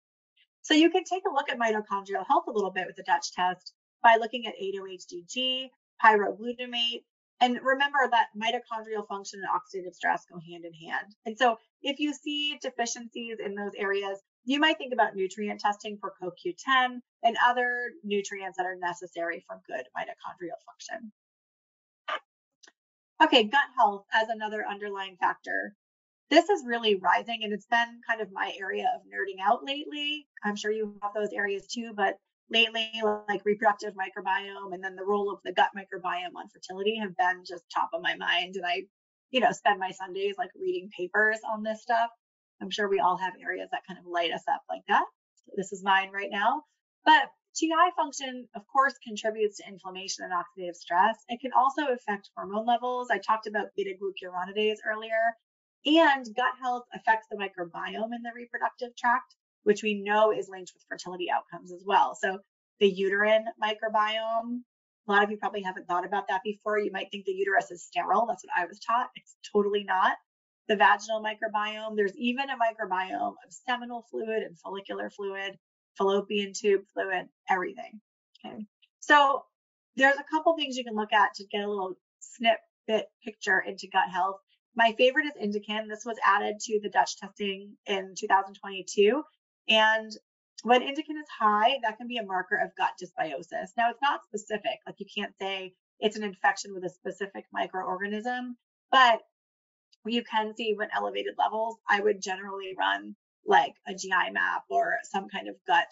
S2: So you can take a look at mitochondrial health a little bit with the Dutch test by looking at 8-OHDG, pyroglutamate, and remember that mitochondrial function and oxidative stress go hand in hand. And so if you see deficiencies in those areas, you might think about nutrient testing for CoQ10 and other nutrients that are necessary for good mitochondrial function. Okay, gut health as another underlying factor. This is really rising and it's been kind of my area of nerding out lately. I'm sure you have those areas too, but lately, like reproductive microbiome and then the role of the gut microbiome on fertility have been just top of my mind. And I, you know, spend my Sundays like reading papers on this stuff. I'm sure we all have areas that kind of light us up like that. This is mine right now. But GI function, of course, contributes to inflammation and oxidative stress. It can also affect hormone levels. I talked about beta glucuronidase earlier. And gut health affects the microbiome in the reproductive tract, which we know is linked with fertility outcomes as well. So the uterine microbiome, a lot of you probably haven't thought about that before. You might think the uterus is sterile. That's what I was taught. It's totally not. The vaginal microbiome, there's even a microbiome of seminal fluid and follicular fluid fallopian tube fluid, everything. Okay. So there's a couple things you can look at to get a little snippet picture into gut health. My favorite is Indican. This was added to the Dutch testing in 2022. And when Indican is high, that can be a marker of gut dysbiosis. Now, it's not specific, like you can't say it's an infection with a specific microorganism, but you can see when elevated levels, I would generally run like a GI map or some kind of gut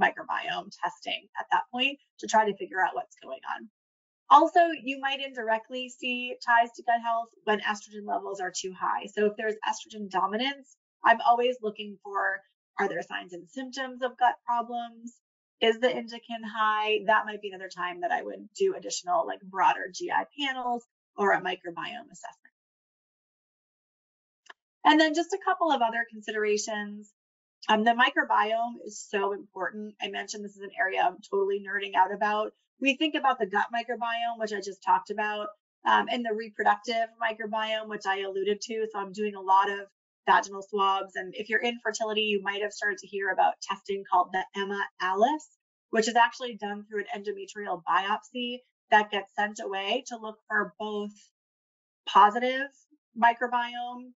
S2: microbiome testing at that point to try to figure out what's going on. Also, you might indirectly see ties to gut health when estrogen levels are too high. So if there's estrogen dominance, I'm always looking for are there signs and symptoms of gut problems? Is the indican high? That might be another time that I would do additional like broader GI panels or a microbiome assessment. And then just a couple of other considerations. Um, the microbiome is so important. I mentioned this is an area I'm totally nerding out about. We think about the gut microbiome, which I just talked about, um, and the reproductive microbiome, which I alluded to. So I'm doing a lot of vaginal swabs. And if you're in fertility, you might have started to hear about testing called the Emma Alice, which is actually done through an endometrial biopsy that gets sent away to look for both positive microbiome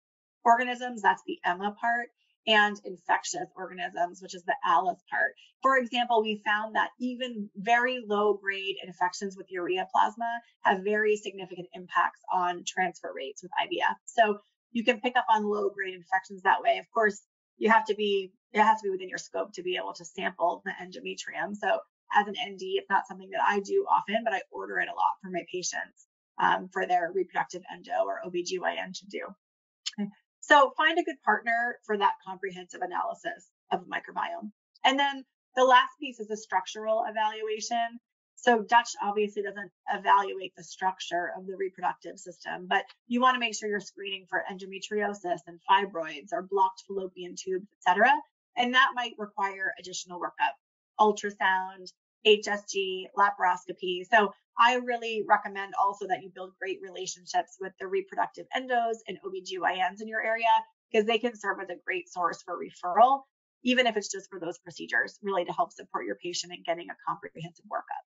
S2: organisms, that's the Emma part, and infectious organisms, which is the Alice part. For example, we found that even very low grade infections with ureaplasma have very significant impacts on transfer rates with IVF. So you can pick up on low grade infections that way. Of course, you have to be, it has to be within your scope to be able to sample the endometrium. So as an ND, it's not something that I do often, but I order it a lot for my patients um, for their reproductive endo or OBGYN to do. So find a good partner for that comprehensive analysis of the microbiome. And then the last piece is a structural evaluation. So Dutch obviously doesn't evaluate the structure of the reproductive system, but you want to make sure you're screening for endometriosis and fibroids or blocked fallopian tubes, etc. And that might require additional workup, ultrasound, HSG, laparoscopy. So I really recommend also that you build great relationships with the reproductive endos and OBGYNs in your area because they can serve as a great source for referral, even if it's just for those procedures, really to help support your patient in getting a comprehensive workup.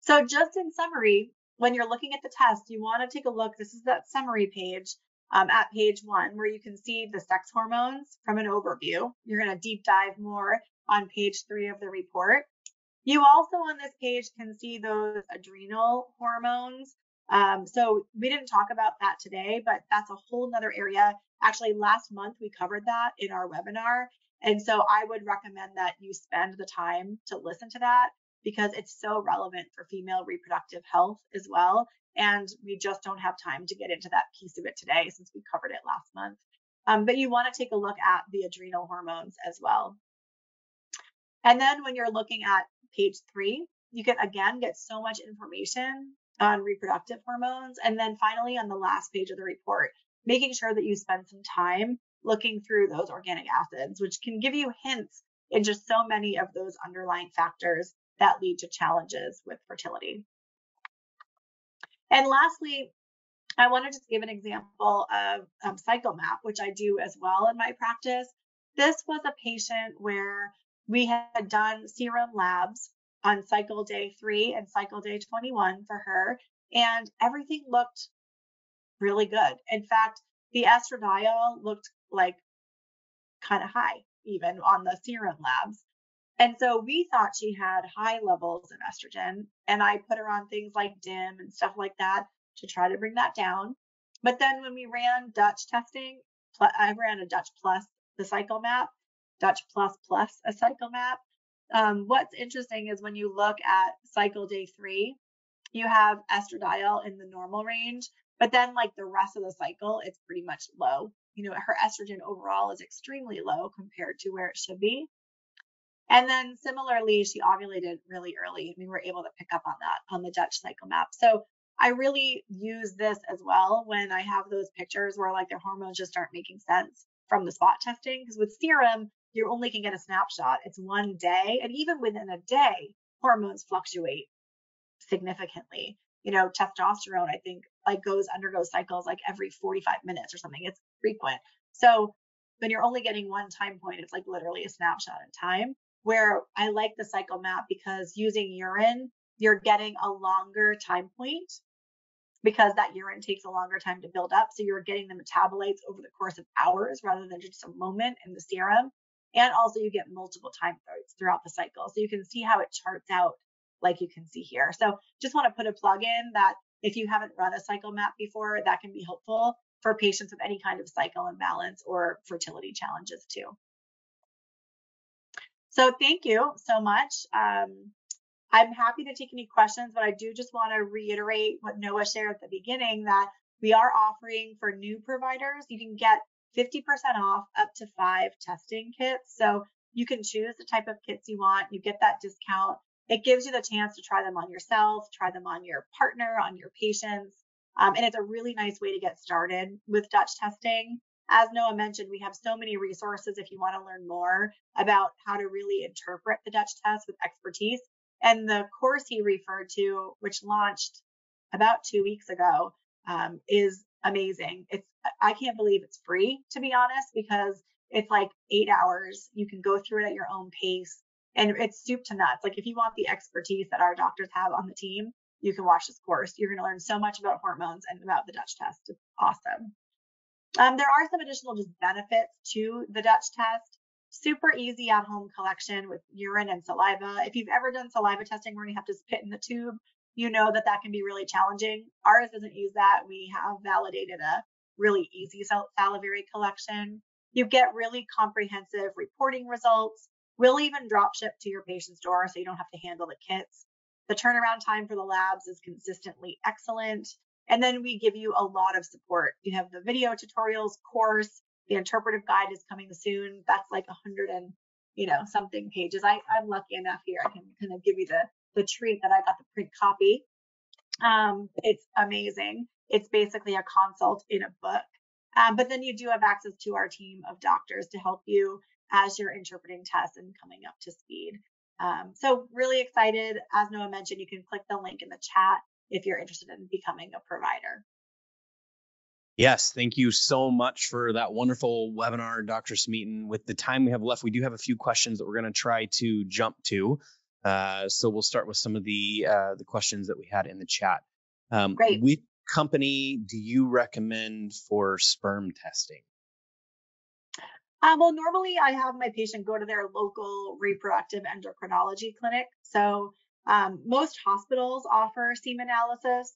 S2: So just in summary, when you're looking at the test, you want to take a look. This is that summary page um, at page one where you can see the sex hormones from an overview. You're going to deep dive more on page three of the report. You also on this page can see those adrenal hormones. Um, so we didn't talk about that today, but that's a whole nother area. Actually, last month we covered that in our webinar. And so I would recommend that you spend the time to listen to that because it's so relevant for female reproductive health as well. And we just don't have time to get into that piece of it today since we covered it last month. Um, but you want to take a look at the adrenal hormones as well. And then when you're looking at page three, you can again get so much information on reproductive hormones. And then finally, on the last page of the report, making sure that you spend some time looking through those organic acids, which can give you hints in just so many of those underlying factors that lead to challenges with fertility. And lastly, I want to just give an example of um, CycleMap, which I do as well in my practice. This was a patient where we had done serum labs on cycle day three and cycle day 21 for her, and everything looked really good. In fact, the estradiol looked like kind of high, even on the serum labs. And so we thought she had high levels of estrogen, and I put her on things like DIM and stuff like that to try to bring that down. But then when we ran Dutch testing, I ran a Dutch Plus, the CycleMap, Dutch Plus Plus, a CycleMap, um, what's interesting is when you look at cycle day three, you have estradiol in the normal range, but then like the rest of the cycle, it's pretty much low. You know, her estrogen overall is extremely low compared to where it should be. And then similarly, she ovulated really early. We were able to pick up on that on the Dutch CycleMap. So I really use this as well when I have those pictures where like their hormones just aren't making sense from the spot testing. Because with serum, you only can get a snapshot. It's one day. And even within a day, hormones fluctuate significantly. You know, testosterone, I think, like goes undergoes cycles like every 45 minutes or something. It's frequent. So when you're only getting one time point, it's like literally a snapshot in time. Where I like the CycleMap because using urine, you're getting a longer time point because that urine takes a longer time to build up. So you're getting the metabolites over the course of hours rather than just a moment in the serum. And also you get multiple time points throughout the cycle. So you can see how it charts out like you can see here. So just want to put a plug in that if you haven't run a CycleMap before, that can be helpful for patients with any kind of cycle imbalance or fertility challenges too. So thank you so much. Um, I'm happy to take any questions, but I do just want to reiterate what Noah shared at the beginning that we are offering for new providers. You can get 50% off up to five testing kits. So you can choose the type of kits you want. You get that discount. It gives you the chance to try them on yourself, try them on your partner, on your patients. Um, and it's a really nice way to get started with Dutch testing. As Noah mentioned, we have so many resources if you want to learn more about how to really interpret the Dutch test with expertise. And the course he referred to, which launched about two weeks ago um, is amazing. It's I can't believe it's free to be honest because it's like eight hours. You can go through it at your own pace, and it's soup to nuts. Like if you want the expertise that our doctors have on the team, you can watch this course. You're going to learn so much about hormones and about the Dutch test. It's awesome. Um, there are some additional just benefits to the Dutch test. Super easy at home collection with urine and saliva. If you've ever done saliva testing where you have to spit in the tube, you know that that can be really challenging. Ours doesn't use that. We have validated a really easy salivary collection. You get really comprehensive reporting results. We'll even drop ship to your patient's door so you don't have to handle the kits. The turnaround time for the labs is consistently excellent. And then we give you a lot of support. You have the video tutorials course. The interpretive guide is coming soon. That's like a hundred and you know something pages. I, I'm lucky enough here. I can kind of give you the the treat that I got the print copy. Um, it's amazing. It's basically a consult in a book. Um, but then you do have access to our team of doctors to help you as you're interpreting tests and coming up to speed. Um, so really excited. As Noah mentioned, you can click the link in the chat if you're interested in becoming a provider.
S1: Yes, thank you so much for that wonderful webinar, Dr. Smeaton. With the time we have left, we do have a few questions that we're going to try to jump to. Uh, so we'll start with some of the uh, the questions that we had in the chat.
S2: Um, Great.
S1: Which company do you recommend for sperm testing?
S2: Uh, well, normally I have my patient go to their local reproductive endocrinology clinic. So um, most hospitals offer semen analysis.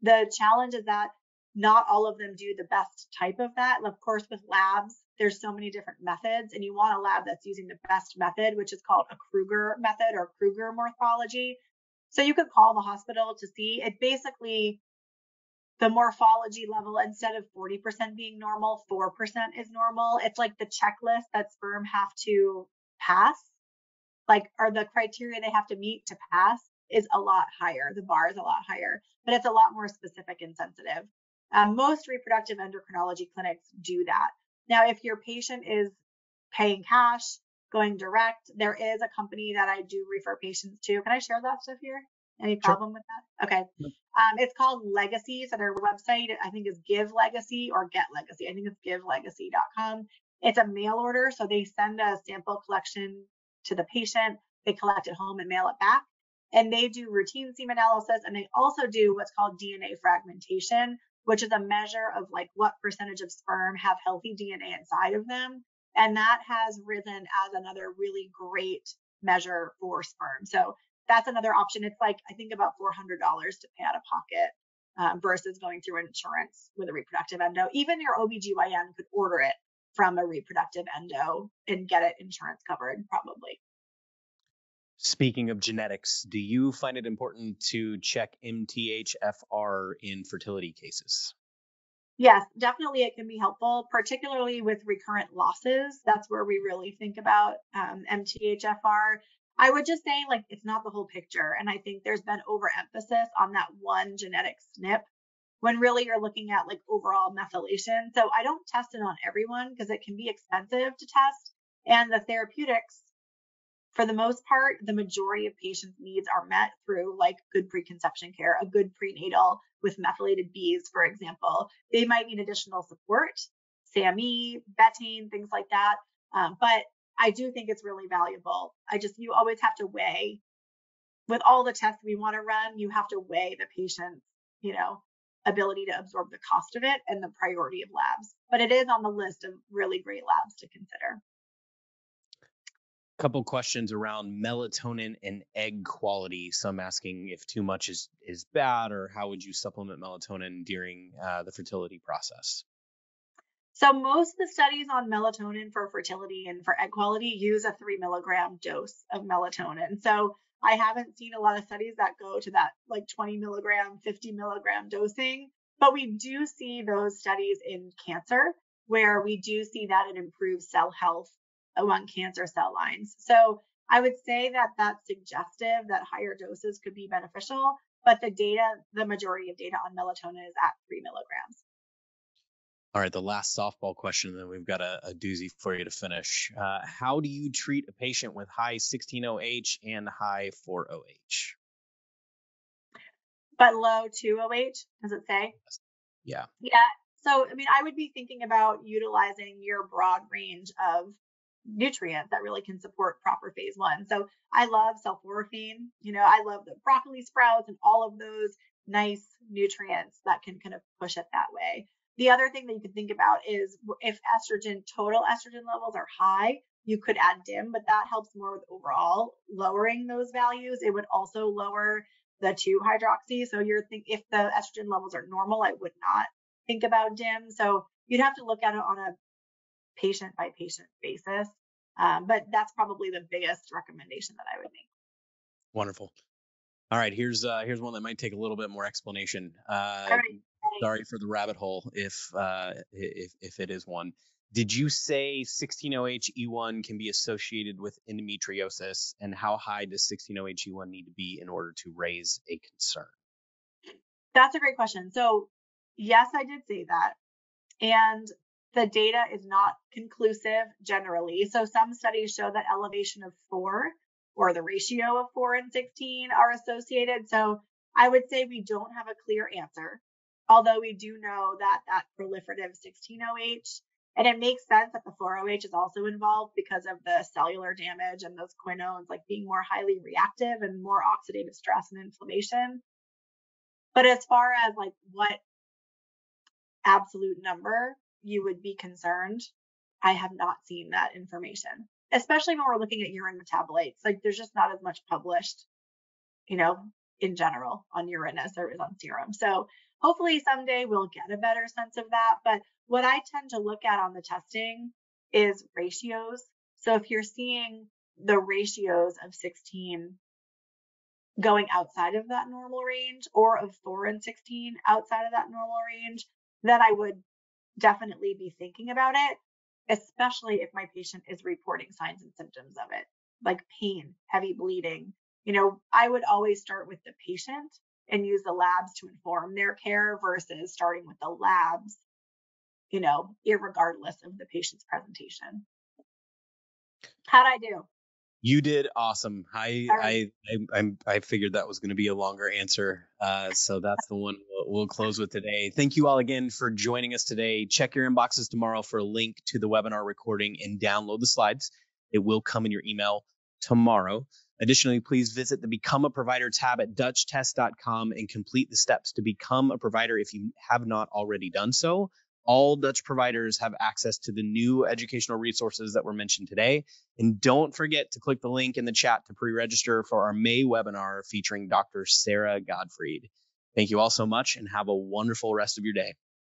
S2: The challenge is that not all of them do the best type of that. And of course, with labs, there's so many different methods, and you want a lab that's using the best method, which is called a Kruger method or Kruger morphology. So you could call the hospital to see. It basically the morphology level instead of 40% being normal, 4% is normal. It's like the checklist that sperm have to pass like are the criteria they have to meet to pass is a lot higher. The bar is a lot higher, but it's a lot more specific and sensitive. Um, most reproductive endocrinology clinics do that. Now, if your patient is paying cash, going direct, there is a company that I do refer patients to. Can I share that stuff here? Any problem sure. with that? Okay. Um, it's called Legacy. So their website, I think, is Give Legacy or Get Legacy. I think it's givelegacy.com. It's a mail order. So they send a sample collection to the patient. They collect it home and mail it back. And they do routine semen analysis and they also do what's called DNA fragmentation, which is a measure of like what percentage of sperm have healthy DNA inside of them. And that has risen as another really great measure for sperm. So that's another option. It's like, I think about $400 to pay out of pocket um, versus going through insurance with a reproductive endo. Even your OBGYN could order it from a reproductive endo and get it insurance covered, probably.
S1: Speaking of genetics, do you find it important to check MTHFR in fertility cases?
S2: Yes, definitely it can be helpful, particularly with recurrent losses. That's where we really think about um, MTHFR. I would just say, like, it's not the whole picture. And I think there's been overemphasis on that one genetic SNP when really you're looking at like overall methylation. So I don't test it on everyone because it can be expensive to test. And the therapeutics, for the most part, the majority of patients' needs are met through like good preconception care, a good prenatal with methylated B's, for example. They might need additional support, SAMe, betaine, things like that. Um, but I do think it's really valuable. I just, you always have to weigh with all the tests we want to run, you have to weigh the patient's, you know, ability to absorb the cost of it and the priority of labs. But it is on the list of really great labs to consider.
S1: Couple questions around melatonin and egg quality. Some asking if too much is is bad, or how would you supplement melatonin during uh, the fertility process?
S2: So most of the studies on melatonin for fertility and for egg quality use a three milligram dose of melatonin. So I haven't seen a lot of studies that go to that like 20 milligram, 50 milligram dosing, but we do see those studies in cancer where we do see that it improves cell health among cancer cell lines. So I would say that that's suggestive that higher doses could be beneficial, but the data, the majority of data on melatonin is at three milligrams.
S1: All right, the last softball question, then we've got a, a doozy for you to finish. Uh, how do you treat a patient with high 16OH and high 4OH?
S2: but low 2OH. Does it say?
S1: Yeah.
S2: Yeah. So, I mean, I would be thinking about utilizing your broad range of nutrients that really can support proper phase one. So, I love sulforaphane. You know, I love the broccoli sprouts and all of those nice nutrients that can kind of push it that way. The other thing that you can think about is if estrogen, total estrogen levels are high, you could add DIM, but that helps more with overall lowering those values. It would also lower the 2 hydroxy. So you're think if the estrogen levels are normal, I would not think about DIM. So you'd have to look at it on a patient by patient basis. Um, but that's probably the biggest recommendation that I would make.
S1: Wonderful. All right, here's uh, here's one that might take a little bit more explanation. Uh,
S2: right.
S1: Sorry for the rabbit hole, if uh, if if it is one. Did you say 16-OH-E1 can be associated with endometriosis, and how high does 16-OH-E1 need to be in order to raise a concern?
S2: That's a great question. So, yes, I did say that, and the data is not conclusive generally. So, some studies show that elevation of four or the ratio of four and 16 are associated. So, I would say we don't have a clear answer although we do know that that proliferative 16OH, and it makes sense that the 4OH is also involved because of the cellular damage and those quinones like being more highly reactive and more oxidative stress and inflammation. But as far as like what absolute number you would be concerned, I have not seen that information, especially when we're looking at urine metabolites. Like there's just not as much published, you know, in general on urine as there is on serum. So hopefully someday we'll get a better sense of that. But what I tend to look at on the testing is ratios. So if you're seeing the ratios of 16 going outside of that normal range or of 4 and 16 outside of that normal range, then I would definitely be thinking about it, especially if my patient is reporting signs and symptoms of it, like pain, heavy bleeding. You know, I would always start with the patient and use the labs to inform their care versus starting with the labs, you know, regardless of the patient's presentation. How'd I do?
S1: You did awesome. I right. I, I I figured that was going to be a longer answer, uh, so that's the one we'll, we'll close with today. Thank you all again for joining us today. Check your inboxes tomorrow for a link to the webinar recording and download the slides. It will come in your email tomorrow. Additionally, please visit the Become a Provider tab at DutchTest.com and complete the steps to become a provider if you have not already done so. All Dutch providers have access to the new educational resources that were mentioned today. And don't forget to click the link in the chat to pre register for our May webinar featuring Dr. Sara Gottfried. Thank you all so much and have a wonderful rest of your day.